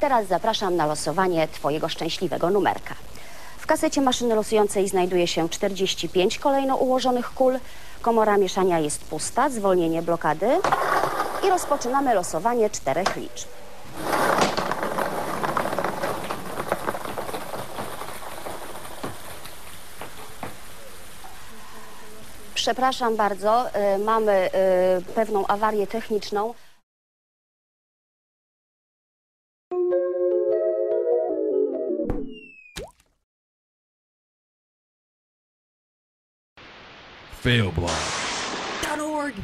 Teraz zapraszam na losowanie Twojego szczęśliwego numerka. W kasecie maszyny losującej znajduje się 45 kolejno ułożonych kul. Komora mieszania jest pusta, zwolnienie blokady i rozpoczynamy losowanie czterech liczb. Przepraszam bardzo, y, mamy y, pewną awarię techniczną. failblog.org.